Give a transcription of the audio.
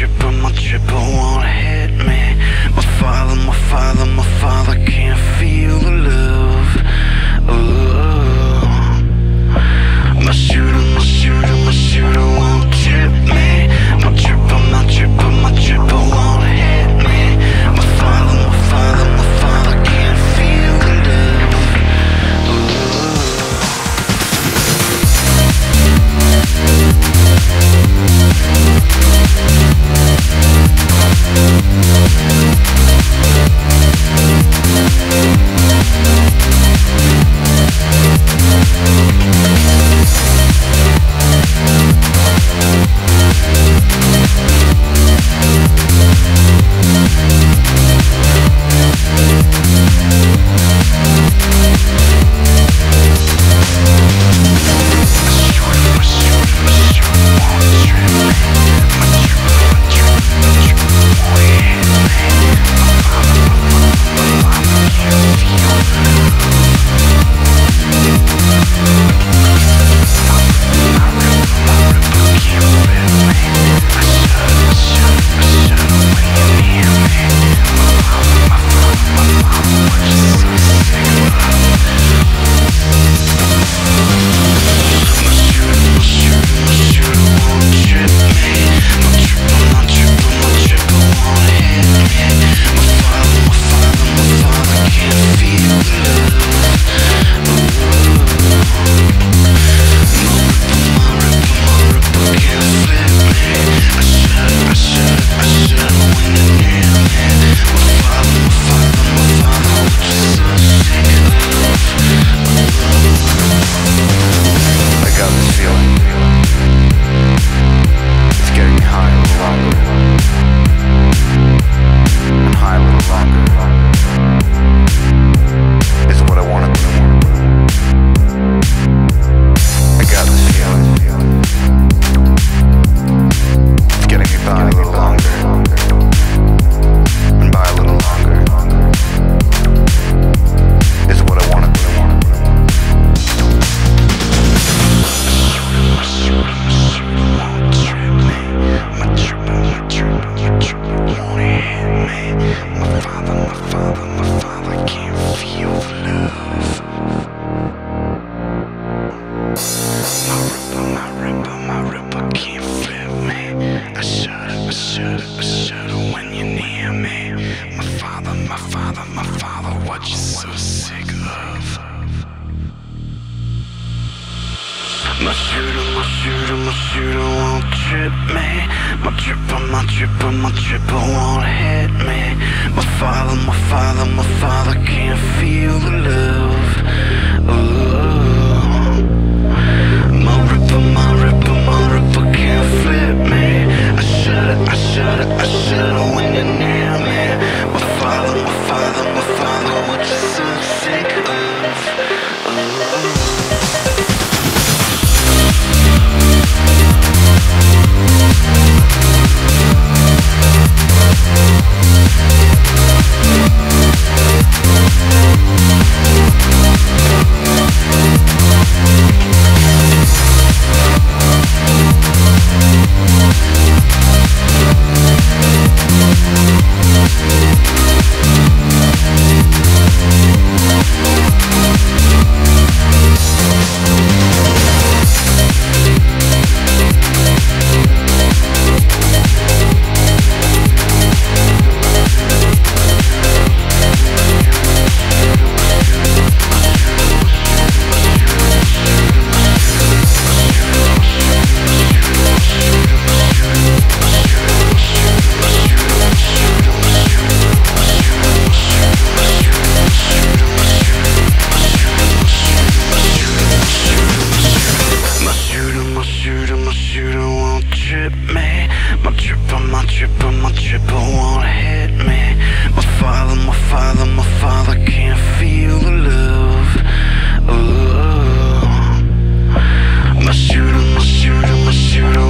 trip, my triple. My shooter, my shooter, my shooter won't trip me. My tripper, my tripper, my tripper won't hit me. My father, my father, my father can't feel the love. trip My tripper, my tripper, my tripper won't hit me. My father, my father, my father can't feel the love. Oh. My shooter, my shooter, my shooter